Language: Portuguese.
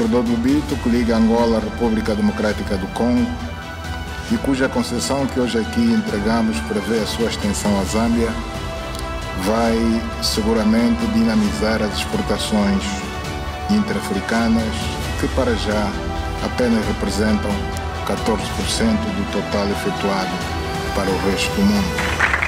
corredor do Bito, que liga Angola, à República Democrática do Congo e cuja concessão que hoje aqui entregamos prevê a sua extensão à Zâmbia, vai seguramente dinamizar as exportações intra-africanas, que para já apenas representam 14% do total efetuado para o resto do mundo.